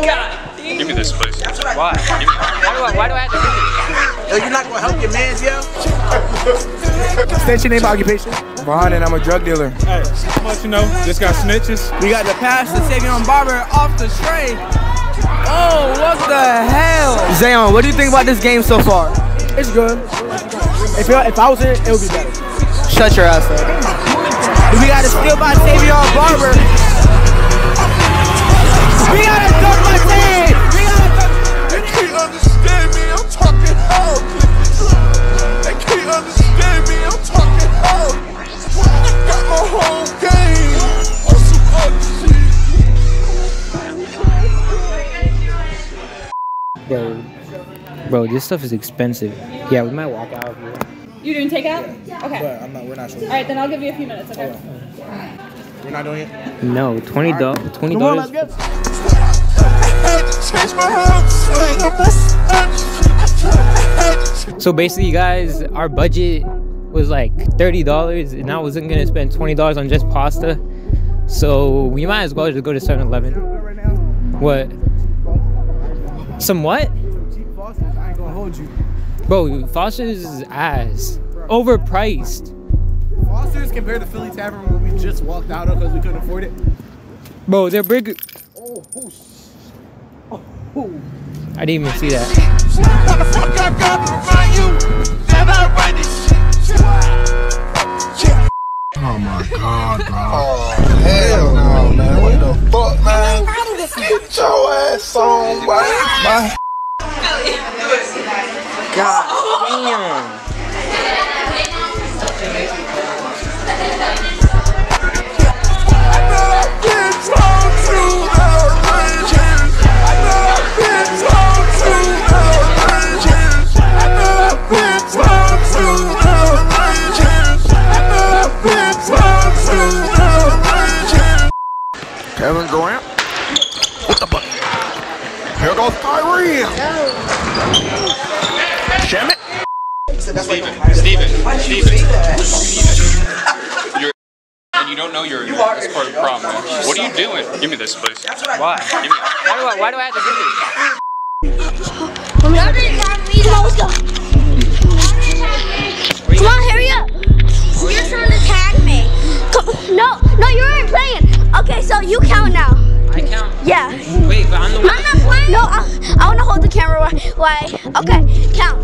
Give me this, please. Why? Give me Why do I, why do I have to do Yo, you're not gonna help your mans, yo? State your name, occupation. Ron and I'm a drug dealer. Hey, how much you know? Just got snitches. We got the pass to Savion Barber off the tray. Oh, what the hell? Zayon, what do you think about this game so far? It's good. If, it, if I was in it, it would be better. Shut your ass up. We got a steal by Savion Barber. Bro, this stuff is expensive. Yeah, we might walk out of here. You doing takeout? Okay. But I'm not, we're not sure. All right, then I'll give you a few minutes. Okay. We're not doing it? No, twenty dollars. Twenty Come on, let's dollars. go. Had to change my house, swing up my So basically, guys, our budget was like thirty dollars, and I wasn't gonna spend twenty dollars on just pasta. So we might as well just go to 7-Eleven. What? Some what? Cheap Foster's, I ain't gonna hold you. Bro, Foster's is ass. Overpriced. Foster's compared to Philly Tavern where we just walked out of because we couldn't afford it. Bro, they're big. Oh, oh, oh. I didn't even see that. What the fuck I got to remind you that I write this shit? Yeah. Oh my god, bro. Oh, hell no, man. What the fuck, man? Get your ass on, boy. My God damn. Kevin Durant. What the fuck? Here goes Kyrie. Damn it. Steven, Steven, Steven, Steven. You're, and you don't know you're that's part of the problem, man. What are you doing? Give me this, please. Why? Give me Why do I, why do I have to give this? Come on, let's go. Come on, hurry up. You're trying to tag me. Come, no, no, you weren't playing. Okay, so you count now. I count. Yeah. Wait, but I'm the one. I'm not playing. Camera. Why? why- Okay, count.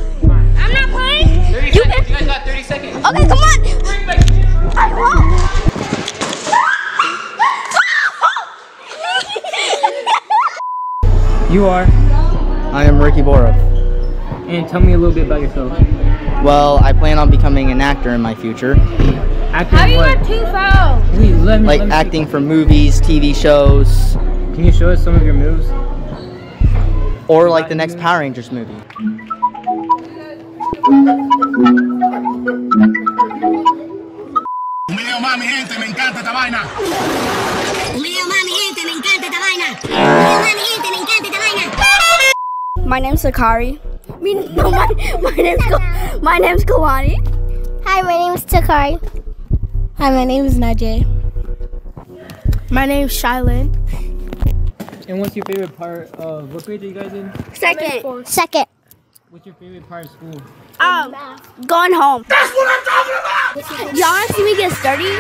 I'm not playing. 30 You seconds. can. You guys got 30 seconds. Okay, come on. I won't. You are. I am Ricky Bora. And tell me a little bit about yourself. Well, I plan on becoming an actor in my future. Acting How you what? got two phones? Wait, let me, Like let me acting for movies, TV shows, Can you show us some of your moves? Or like the next Power Rangers movie. Mío, mami, gente, me encanta esta vaina. My name's Sakari. I mean, no, my, my name's Ka- my name's Kalani. Hi, my name's Takari. Hi, my name is Najee. My name's Shylin. And what's your favorite part of what grade are you guys in? Second. Second. What's your favorite part of school? Um, going home. That's what I'm talking about. Y'all want to see me get sturdy?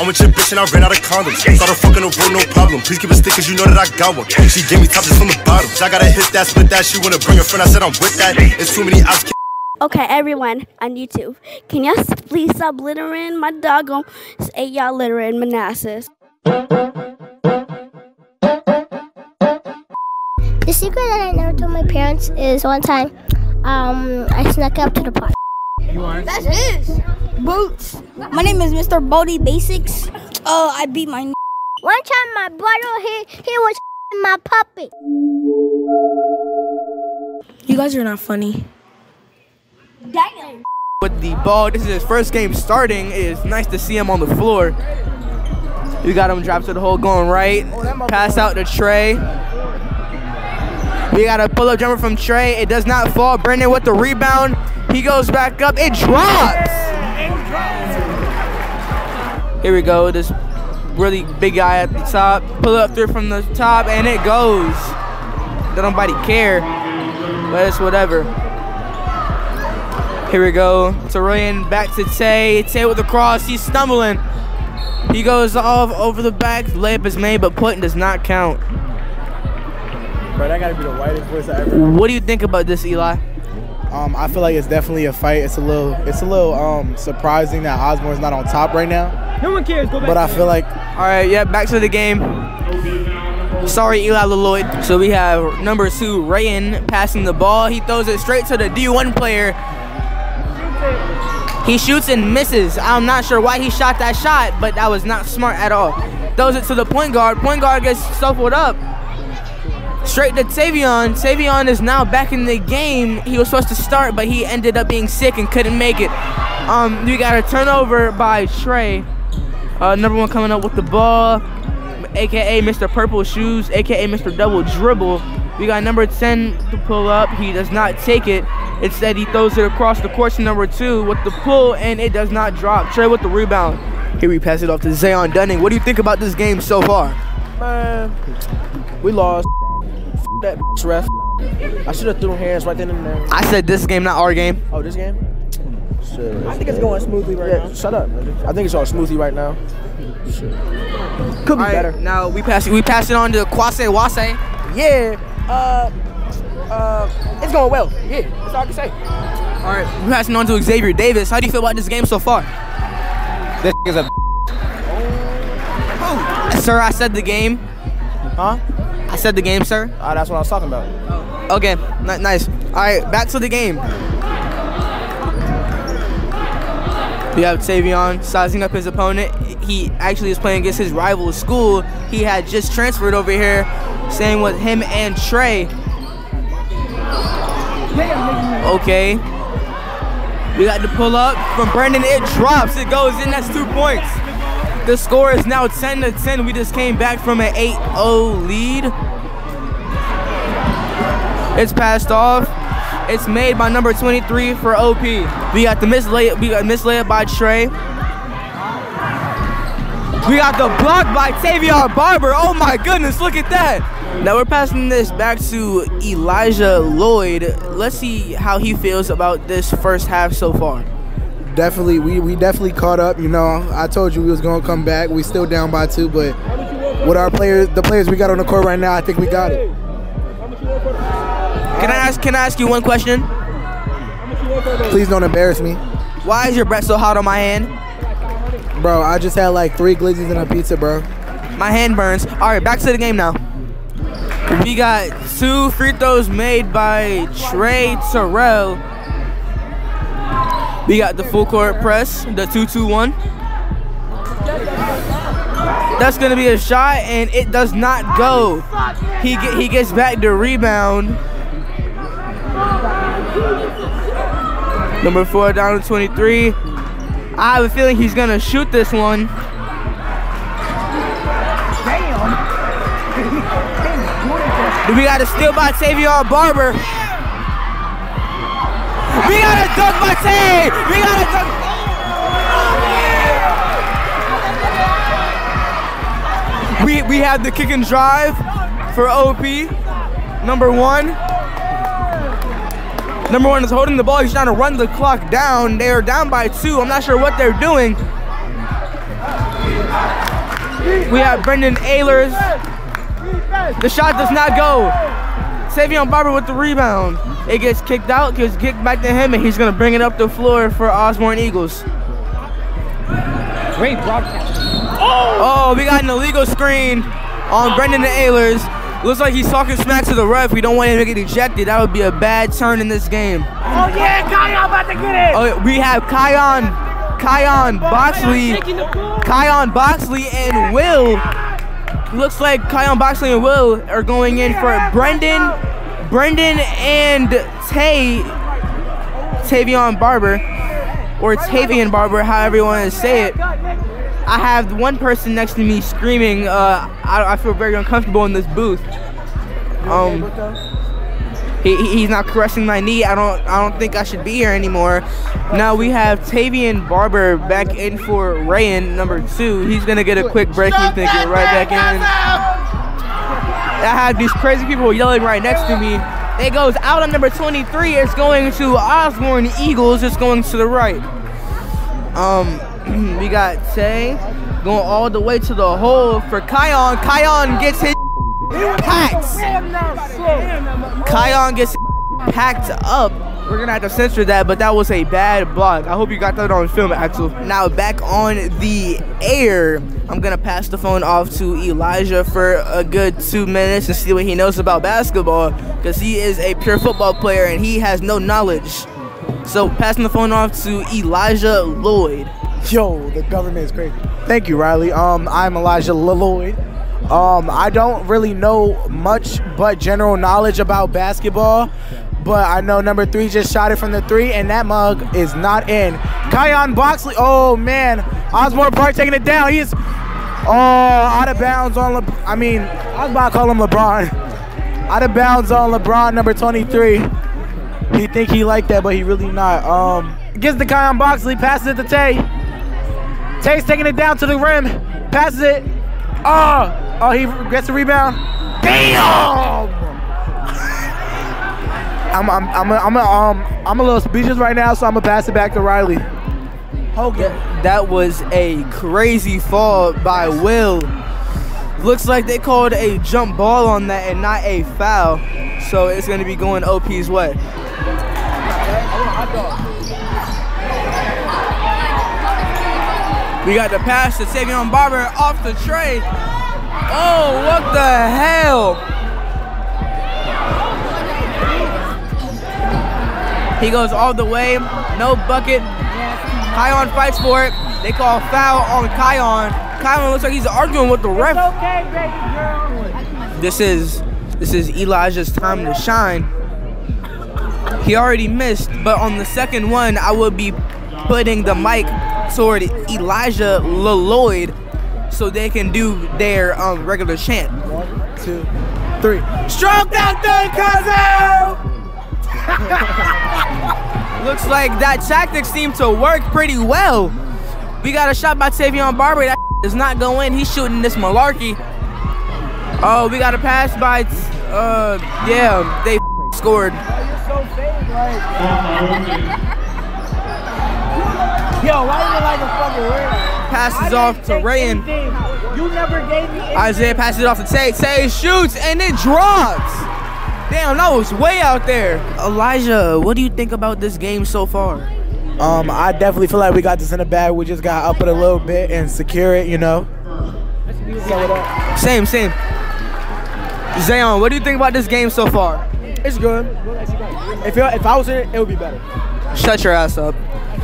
I'm with your bitch and I ran out of condoms. Started fucking the road, no problem. Please give a stick cause you know that I got one. She gave me top just from the bottom. I gotta hit that, split that. She wanna bring a friend. I said I'm with that. It's too many outs. Okay, everyone on YouTube, can y'all please stop littering my doggone? Say y'all littering Manassas. Secret that I never told my parents is one time um, I snuck up to the park. You are. That's his. Boots. My name is Mr. Bodie Basics. Uh, I beat my. One time my brother, he, he was my puppy. You guys are not funny. Dang. With the ball, this is his first game starting. It's nice to see him on the floor. We got him drop to the hole going right. Pass out to Trey. We got a pull up jumper from Trey. It does not fall. Brendan with the rebound. He goes back up. It drops. Here we go. This really big guy at the top. Pull up three from the top, and it goes. that nobody care, but it's whatever. Here we go. Torian back to Tay. Tay with the cross. He's stumbling. He goes off over the back. Layup is made, but putting does not count. Bro, that gotta be the whitest voice I ever. What do you think about this, Eli? Um, I feel like it's definitely a fight. It's a little, it's a little um surprising that Osbourn's not on top right now. No one cares. Go back. But I feel like All right, yeah, back to the game. Sorry, Eli Lloyd. So we have number two, Rayan, passing the ball. He throws it straight to the D1 player. He shoots and misses. I'm not sure why he shot that shot, but that was not smart at all. Throws it to the point guard. Point guard gets shuffled up. Straight to Tavion. Tavion is now back in the game. He was supposed to start, but he ended up being sick and couldn't make it. Um, we got a turnover by Trey. Uh, number one coming up with the ball, aka Mr. Purple Shoes, aka Mr. Double Dribble. We got number 10 to pull up. He does not take it. Instead, he throws it across the court to number two with the pull, and it does not drop. Trey with the rebound. Here we pass it off to Zayon Dunning. What do you think about this game so far? Man, we lost. F that bitch ref. I should have threw hands right then and there. I said this game, not our game. Oh, this game? Shit. I think it's going smoothly right now. Shut up. I think it's all smoothly right now. Shit. Could be All right, better. Now we pass it. We pass it on to Kwase Wase. Yeah. Uh, uh, it's going well. Yeah, that's all I can say. All right, we passing on to Xavier Davis. How do you feel about this game so far? This is a. Sir, I said the game. Huh? Said the game, sir. Ah, that's what I was talking about. Okay, ni- nice. All right, back to the game. We have Tavion sizing up his opponent. He actually is playing against his rival school. He had just transferred over here, same with him and Trey. Okay. We got the pull up from Brandon. It drops. It goes in. That's two points. The score is now 10 to 10. We just came back from an 8-0 lead. It's passed off. It's made by number 23 for OP. We got the mislay. We got miss layup by Trey. We got the block by Tavion Barber. Oh my goodness, look at that. Now we're passing this back to Elijah Lloyd. Let's see how he feels about this first half so far. definitely we, we definitely caught up. You know, I told you we was gonna come back. We still down by two, but with our players, the players we got on the court right now, I think we got it. Can I ask can I ask you one question? Please don't embarrass me, Why is your breath so hot on my hand? bro. I just had like three glizzies and a pizza, bro. My hand burns. All right, back to the game now. We got two free throws made by Trey Terrell. We got the full court press, the 2-2-1. That's gonna be a shot, and it does not go. He get, he gets back the rebound. Number four down to 23. I have a feeling he's gonna shoot this one. Damn. we got a steal by Tavion Barber. We got a dunk by Tay. We got a dunk. We we have the kick and drive for OP. Number one. Number one is holding the ball. He's trying to run the clock down. They are down by two. I'm not sure what they're doing. We have Brendan Ehlers. The shot does not go. Savion Barber with the rebound. It gets kicked out, gets kicked back to him, and he's gonna bring it up the floor for Osbourn Eagles. Great broadcast. Oh, we got an illegal screen on Brendan Ehlers. Looks like he's talking smack to the ref. We don't want him to get ejected. That would be a bad turn in this game. Oh yeah, Kyle about to get it. Oh, we have Kion, Kion Boxley, Kion Boxley and Will. Looks like Kion Boxley and Will are going in for Brendan, Brendan and Tay, Tavion Barber, or Tavion Barber, however you want to say it. I have one person next to me screaming. Uh, I, I feel very uncomfortable in this booth. Um, he, he- he's not caressing my knee. I don't I don't think I should be here anymore. Now we have Tavian Barber back in for Rayan number two. He's gonna get a quick break. He's gonna get right back in. I have these crazy people yelling right next to me. It goes out on number 23. It's going to Osbourn Eagles. It's going to the right. Um, we got Tay going all the way to the hole for Kion. Kion gets his packed. Kion gets packed up. We're gonna have to censor that, but that was a bad block. I hope you got that on film, Axel. Now back on the air, I'm gonna pass the phone off to Elijah for a good two minutes and see what he knows about basketball, because he is a pure football player and he has no knowledge. So passing the phone off to Elijah Lloyd. Yo, the government is crazy. Thank you, Riley. Um, I'm Elijah Lloyd. Um, I don't really know much but general knowledge about basketball, but I know number three just shot it from the three, and that mug is not in. Kion Boxley, oh man, Osbourn Park taking it down. He's oh out of bounds on. Le- I mean, I was about to call him LeBron. Out of bounds on LeBron, number 23. He think he like that, but he really not. Um, gets the Kion Boxley, passes it to Tay. Tay's taking it down to the rim, passes it. Oh, oh, he gets the rebound. Damn! I'm, I'm, I'm, a, I'm, a, um, I'm a little speechless right now, so I'm gonna pass it back to Riley. Hogan. That was a crazy fall by Will. Looks like they called a jump ball on that and not a foul. So it's gonna be going OP's way. We got the pass to Savion Barber off the tray. Oh, what the hell? He goes all the way, no bucket. Kion fights for it. They call foul on Kion. Kion looks like he's arguing with the ref. This is this is Elijah's time to shine. He already missed, but on the second one, I will be putting the mic toward Elijah Lloyd so they can do their um, regular chant. One, two, three. Stroke that thing, cousin! Looks like that tactic seemed to work pretty well. We got a shot by Tavion Barber. That does not go in. He's shooting this malarkey. Oh, we got a pass by, uh, yeah, they scored. Yo, why you like a fucking word? Passes off to Rayan. You never gave me Isaiah passes it off to Tay. Tay shoots and it drops. Damn, that was way out there. Elijah, what do you think about this game so far? Um, I definitely feel like we got this in the bag. We just got up it a little bit and secure it, you know. Same, same. Zayon, what do you think about this game so far? It's good. If, it, if I was in it, it would be better. Shut your ass up.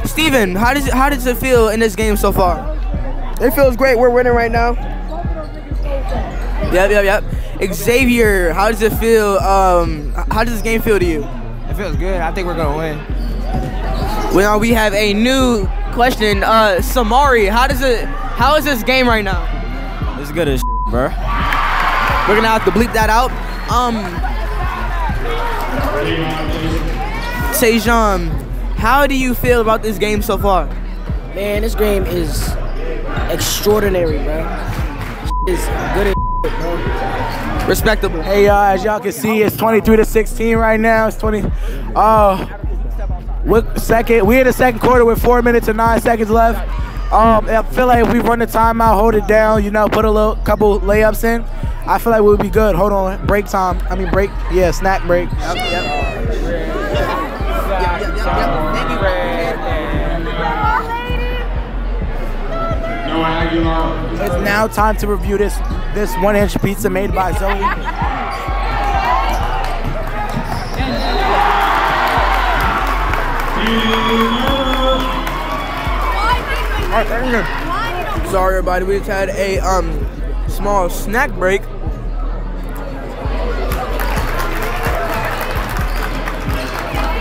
Steven, how does it how does it feel in this game so far? It feels great. We're winning right now. Yep, yep, yep. Xavier, how does it feel? Um, how does this game feel to you? It feels good. I think we're gonna win. Well, we have a new question. Uh, Samari, how does it? How is this game right now? It's good as bro. We're gonna have to bleep that out. Um, Sejan, how do you feel about this game so far? Man, this game is extraordinary, bro. Is good as bro. Respectable. Hey, uh, as y'all can see, it's 23 to 16 right now. It's 20. Uh, with second, we in the second quarter with four minutes and nine seconds left. Um, I feel like if we run the timeout, hold it down, you know, put a little couple layups in. I feel like we'll be good. Hold on, break time. I mean, break. Yeah, snack break. Yep, yep. It's now time to review this this one inch pizza made by Zoe. Sorry, everybody. We just had a um small snack break.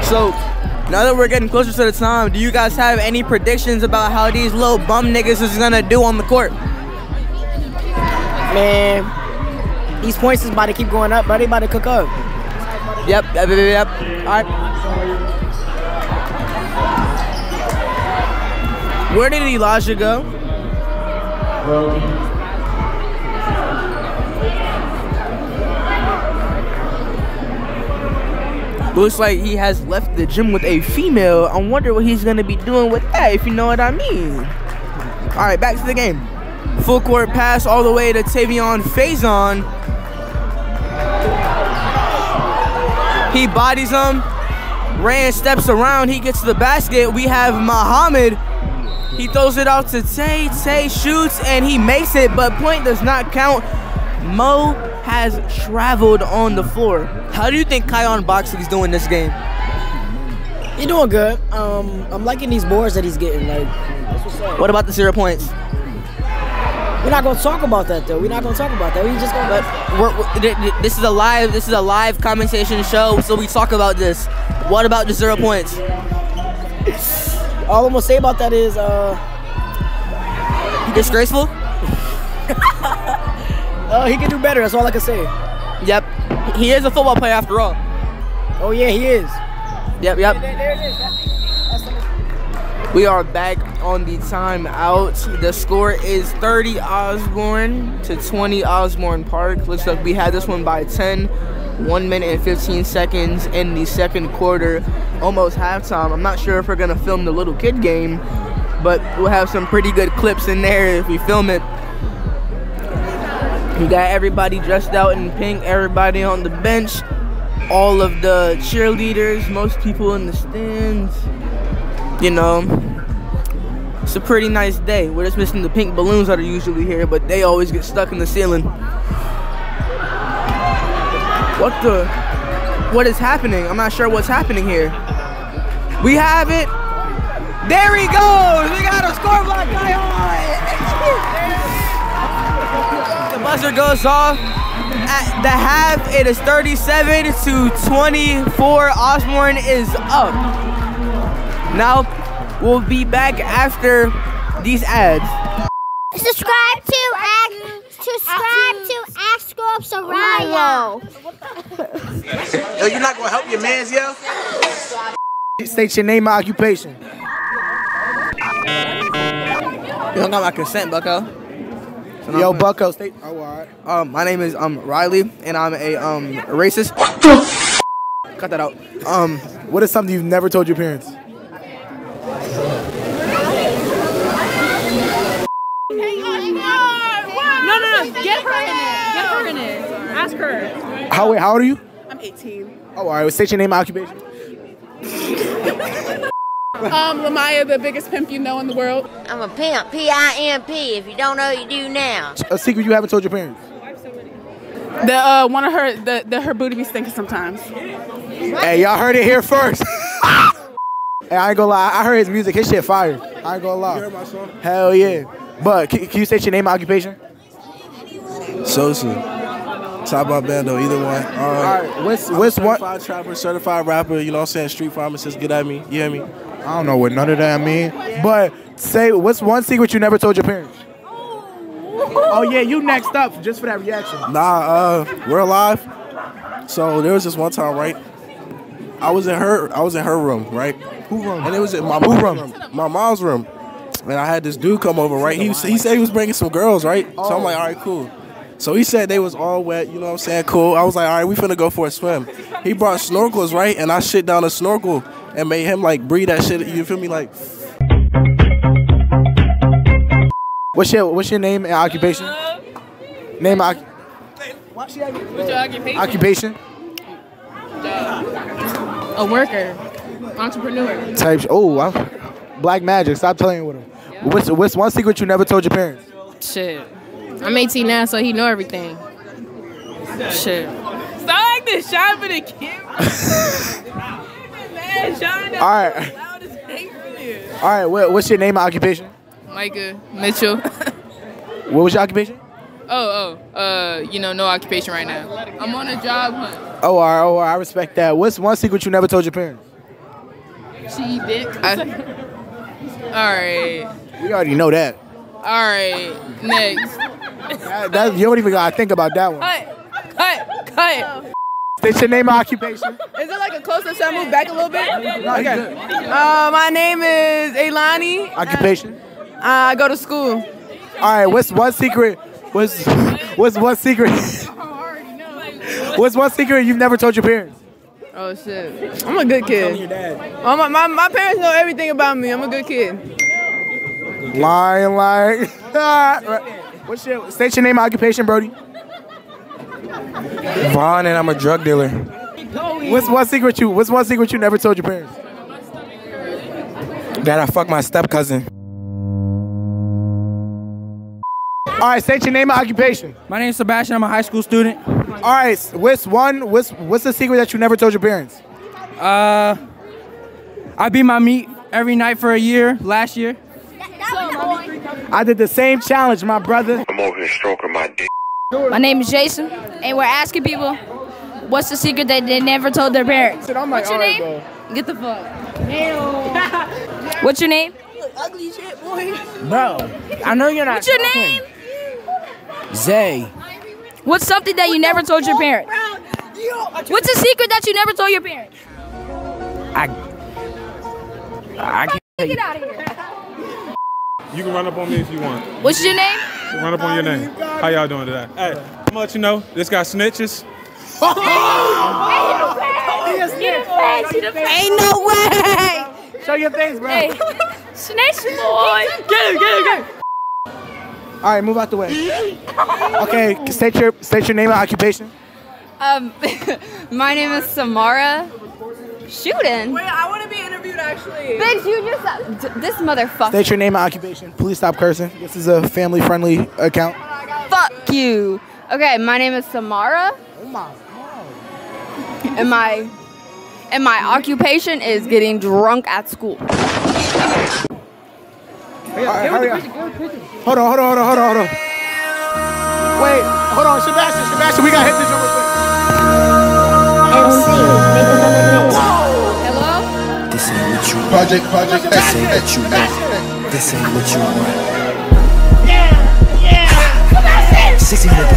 So, now that we're getting closer to the time, do you guys have any predictions about how these little bum niggas is gonna do on the court? Man, these points is about to keep going up, bro. They about to cook up. Yep, yep, yep, yep. All right. Where did Elijah go? Looks like he has left the gym with a female. I wonder what he's gonna be doing with that, if you know what I mean. All right, back to the game. Full court pass all the way to Tavion Faison. He bodies him. Rand steps around. He gets to the basket. We have Muhammad. He throws it out to Tay. Tay shoots and he makes it, but point does not count. Mo has traveled on the floor. How do you think Kion Boxley's doing this game? He doing good. Um, I'm liking these boards that he's getting. Like, that's what's up. What about the zero points? We're not gonna talk about that though. We're not gonna talk about that. We just gonna. We're, we're- th- th- this is a live. This is a live commentation show, so we talk about this. What about the zero points? All I'm gonna say about that is, uh, Disgraceful. uh, he can do better. That's all I can say. Yep. He is a football player after all. Oh yeah, he is. Yep, yep. We are back on the timeout. The score is 30 Osbourn to 20 Osbourn Park. Looks like we had this one by 10. 1 minute and 15 seconds in the second quarter. Almost halftime. I'm not sure if we're going to film the little kid game, but we'll have some pretty good clips in there if we film it. We got everybody dressed out in pink, everybody on the bench, all of the cheerleaders, most people in the stands. You know, it's a pretty nice day. We're just missing the pink balloons that are usually here, but they always get stuck in the ceiling. What the? What is happening? I'm not sure what's happening here. We have it. There he goes. We got a score block guy on. The buzzer goes off. At the half, it is 37 to 24. Osbourn is up. Now, we'll be back after these ads. Subscribe to Ask, subscribe to Ask Scopes Araya. Yo, you're not gonna help your man's, yo? State your name and occupation. You don't got my consent, Bucko. So Yo, I'm- Bucko, state. Oh, alright. Um, my name is um Riley, and I'm a um racist. Cut that out. Um, what is something you've never told your parents? No, no, no. Get her in it. Get her in it. Ask her. How wait, how old are you? I'm 18. Oh, alright. State your name and occupation. Um, Lamaya, the biggest pimp you know in the world. I'm a pimp, P-I-M-P. If you don't know, you do now. A secret you haven't told your parents. The uh, one of her, the, the her booty be stinking sometimes. Hey, y'all heard it here first. hey, I ain't gonna lie. I heard his music. His shit fire. I ain't gonna lie. You heard my song? Hell yeah. But can, can you state your name and occupation? Sosa. Top about bando, either one. Um, All right, what's what's what? Certified trapper, certified rapper. You know what I'm saying? Street pharmacist. Get at me. You hear me? I don't know what none of that mean. But say, what's one secret you never told your parents? Oh yeah, you next up just for that reaction. Nah, uh, we're alive. So there was this one time, right? I was in her, I was in her room, right? Who room? And it was in my Who mom's room? My mom's room. And I had this dude come over, right? He was, he said he was bringing some girls, right? So I'm like, all right, cool. So he said they was all wet, you know what I'm saying? Cool. I was like, all right, we finna go for a swim. He brought snorkels, right? And I shit down a snorkel and made him like breathe that shit. You feel me? Like, What's your What's your name and occupation? Name and occ- What's your occupation? occupation. A worker, entrepreneur. Type. Oh, I'm, Black Magic. Stop playing with him. What's What's one secret you never told your parents? Shit. I'm 18 now, so he know everything. Shit. Stop like this, shot for the camera. Man, Sean, All right. All right. What, what's your name and occupation? Micah Mitchell. What was your occupation? Oh, oh, uh, you know, no occupation right now. I'm on a job hunt. Oh, all right, oh, all right, I respect that. What's one secret you never told your parents? She eat dick. All right. We already know that. All right. Next. That- that- you don't even gotta think about that one. Cut, cut, cut. State your name and occupation. Is it like a closer? Should I move back a little bit? you Okay. good. Uh, my name is Elani. Occupation. Uh, I go to school. All right. What's one secret? What's What's one secret? what's one secret you've never told your parents? Oh shit. I'm a good kid. Oh, my, my, my parents know everything about me. I'm a good kid. Lying like. What's your state your name, occupation, Brody? Vaughn, and I'm a drug dealer. What's one secret you? What's one secret you never told your parents? That I fuck my step cousin. All right, state your name and occupation. My name is Sebastian. I'm a high school student. All right, what's one? What's what's the secret that you never told your parents? Uh, I beat my meat every night for a year last year. I did the same challenge, my brother. I'm over here stroking my dick. My name is Jason, and we're asking people what's the secret that they never told their parents. What's your name? Get the fuck. What's your name? Ugly shit, boy. Bro, I know you're not. What's your talking. name? Zay. What's something that you never told your parents? What's a secret that you never told your parents? I. I can't. Get out of here. You can run up on me if you want. What's your name? Run up on your name. How y'all doing today? Hey, I'm gonna let you know. This guy snitches. Ain't no way. Show your face, bro. Hey, snitch boy. Get him, get him, get him. All right, move out the way. Okay, state your state your name and occupation. Um, my name is Samara. Shooting. Wait, I want to be interviewed actually. Bitch, you just d- this motherfucker. State your name and occupation. Please stop cursing. This is a family-friendly account. Fuck you. Okay, my name is Samara. Oh my god. And my and my occupation is getting drunk at school. All right, hurry up. Hold on, hold on, hold on, hold on, hold on. Wait, hold on, Sebastian, Sebastian, we gotta hit this real quick. Hello? Ain't what you want. Project, project, this ain't what you want. This ain't what you want. Sixty nigga.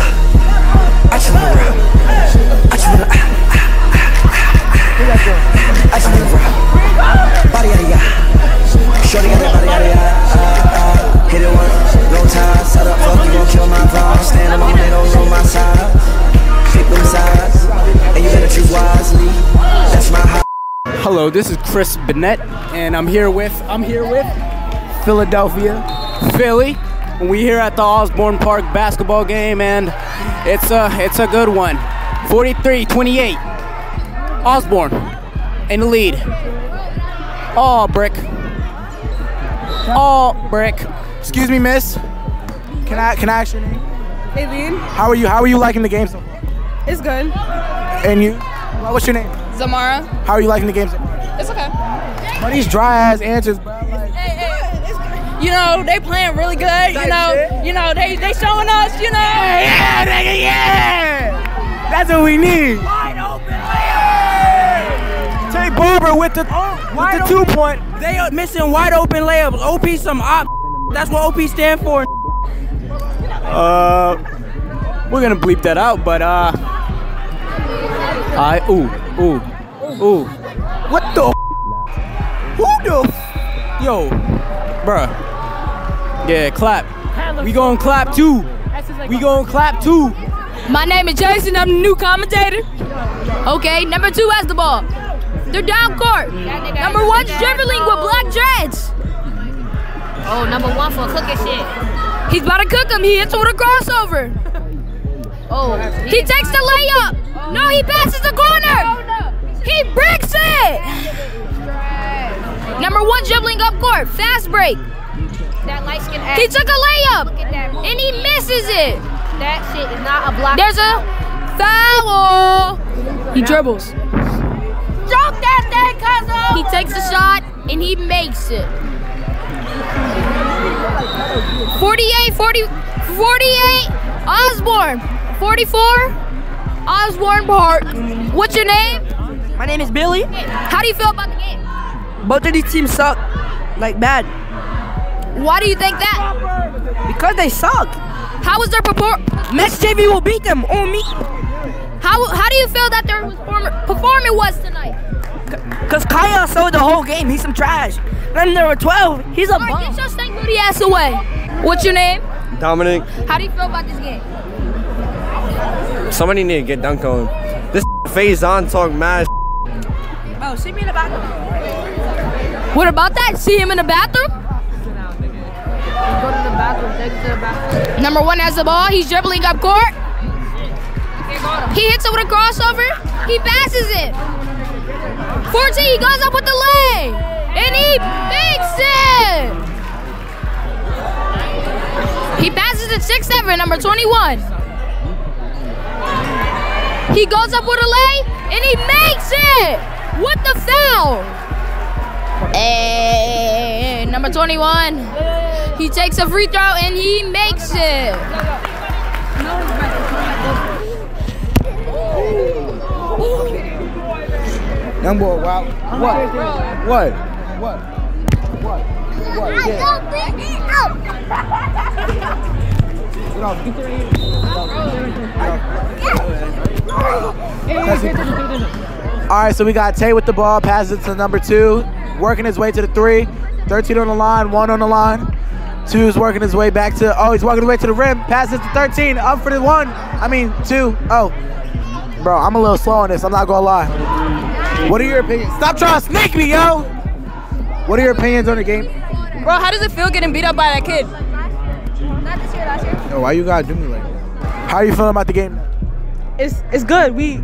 I just wanna rap. I just wanna. Ah, ah, ah, I just wanna rap. Body yada yada. Shorty got that body yada yada. Hit it once, no time. Set up, fuck you gon' kill my vibe. Stand alone, they don't know my side. Pick them sides, and you better choose wisely. That's my high. Hello, this is Chris Bennett, and I'm here with I'm here with Philadelphia, Philly. We here at the Osbourn Park basketball game, and it's a it's a good one. 43-28. Osbourn in the lead. All brick. All brick. Excuse me, miss. Can I can I ask your name? Aileen, How are you? How are you liking the game so far? it's good. And you? What's your name? Zamara, How are you liking the game it's okay. But these dry ass answers, bro. You know they playing really good. You know, you know they they showing us. You know. Yeah, nigga, yeah. That's what we need. Wide open. Yeah. Tay Barber with the with the two point. They are missing wide open layups. OP some op. That's what OP stand for. Uh, we're gonna bleep that out, but uh, I ooh ooh ooh. What the? Who the? Yo, bruh. Yeah, clap. We gonna clap too. We gonna clap too. My name is Jason. I'm the new commentator. Okay, number two has the ball. They're down court. Number one's dribbling with black dreads. Oh, number one for cooking shit. He's about to cook him. He hits with a crossover. Oh, he takes the layup. No, he passes the corner. He breaks it. Number one dribbling up court. Fast break. That light skin He took a layup and he misses it. That shit is not a block. There's a foul. He dribbles. Drop that thing, cuzzo! He takes a shot and he makes it. 48, 40, 48, Osbourn. 44, Osbourn Park. What's your name? My name is Billy. How do you feel about the game? Both of these teams suck. Like bad. Why do you think that? Because they suck. How was their perform? Max JV will beat them on me. How how do you feel that their perform- performance was tonight? Cause Kaya sold the whole game. He's some trash. Then there were 12. He's a All right, bum. get your stank booty ass away. What's your name? Dominic, How do you feel about this game? Somebody need to get dunked on. This phase on talk mad. Oh, see me in the bathroom. What about that? See him in the bathroom? Number one has the ball. He's dribbling up court. He hits it with a crossover. He passes it. 14, he goes up with the leg. And he makes it. He passes it 6-7, number 21. He goes up with a lay, and he makes it. What the foul? Hey, number 21. He takes a free throw and he makes it. Boy, wow. What? What? What? What? What? Oh. Get off. Get. All right, so we got Tay with the ball, passes it to number two, working his way to the three. 13 on the line, one on the line. Two's working his way back to, oh, he's walking his way to the rim, passes to 13, up for the one. I mean, two. Oh, bro, I'm a little slow on this, I'm not gonna lie. What are your opinions? Stop trying to sneak me, yo! What are your opinions on the game? Bro, how does it feel getting beat up by that kid? Yo, why you gotta do me like that? How are you feeling about the game? It's it's good. We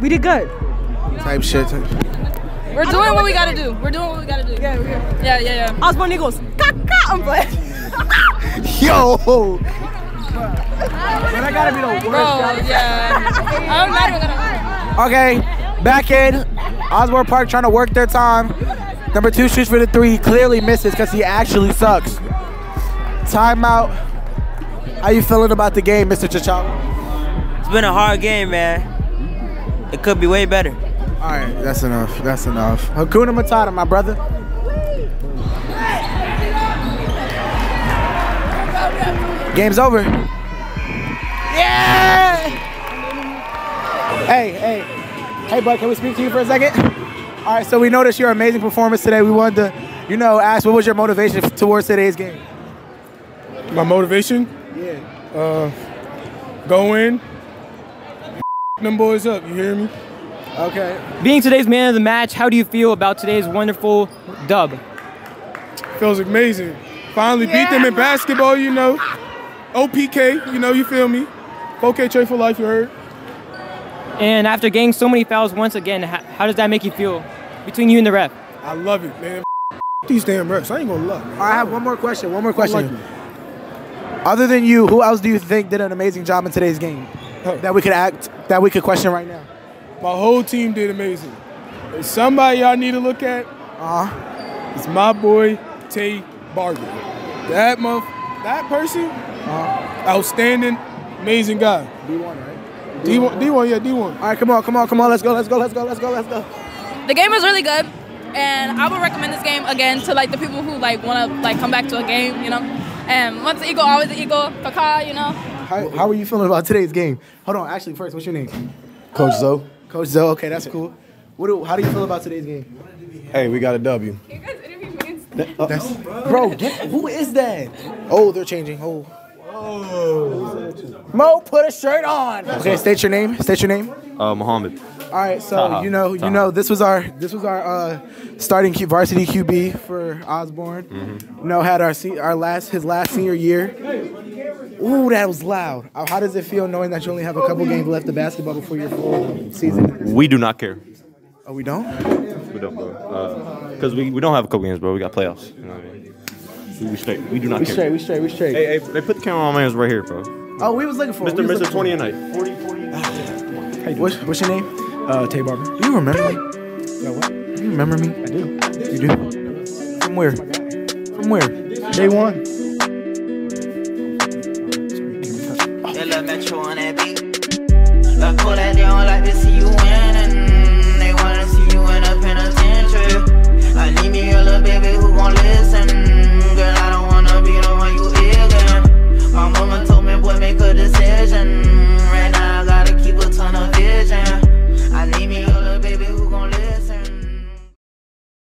we did good. Type shit. Type shit. We're doing what we gotta do. We're doing what we gotta do. Yeah, we're here. Yeah, yeah, yeah. Osbourn Eagles. Caca, I'm playing. Yo! But I gotta be the worst. Bro, yeah. I'm not even gonna. Okay, back in. Osbourn Park trying to work their time. Number two shoots for the three. He clearly misses because he actually sucks. Timeout. How are you feeling about the game, Mr. T'Challa? It's been a hard game, man. It could be way better. All right, that's enough. That's enough. Hakuna Matata, my brother. Game's over. Yeah! Hey, hey. Hey, bud, can we speak to you for a second? All right, so we noticed your amazing performance today. We wanted to, you know, ask what was your motivation towards today's game? My motivation? Yeah. Uh, go in, them boys up. You hear me? Okay. Being today's man of the match, how do you feel about today's wonderful dub? Feels amazing. Finally beat them in basketball, you know. OPK, you know, you feel me? 4K trade for life, you heard? And after getting so many fouls once again, how, how does that make you feel between you and the ref? I love it, man. These damn refs, I ain't gonna lie. man. I have one more question. One more question. Like Other than you, who else do you think did an amazing job in today's game that we could act, that we could question right now? My whole team did amazing. If somebody y'all need to look at, uh, it's my boy Tay Barber. That muff, that person, outstanding, amazing guy. D1, right? D1, D1, yeah, D1. All right, come on, come on, come on. Let's go, let's go, let's go, let's go, let's go. The game was really good, and I would recommend this game again to like the people who like want to like come back to a game, you know. And once the eagle, always the eagle. Kaka, you know. How, how are you feeling about today's game? Hold on, actually, first, what's your name? Coach Zoe. Coach Zoe, okay, that's cool. What do, how do you feel about today's game? Hey, we got a W. Can you guys interview me That's, bro, get, who is that? Oh, they're changing. Oh. Whoa. Mo, put a shirt on. Okay, state your name. State your name. Uh, Muhammad. All right, so Taha. you know, you know, this was our this was our uh, starting Q, varsity QB for Osbourn. Mm-hmm. You know, had our se- our last his last senior year. Ooh, that was loud. Uh, How does it feel knowing that you only have a couple games left of basketball before your full season? We do not care. Oh, we don't. We don't, bro. Because we, we don't have a couple games, bro. We got playoffs. You know what I mean? We, we straight. We do not We care. straight. We straight. We straight. Hey, hey, they put the camera on my hands right here, bro. Oh, we was looking for Mr. Mr. 20 a for- night. 40, 40. What's, what's your name? Uh, Tay Barber. Do you remember me? No, what? Do you remember me? I do. You do? From where? From where? Day one.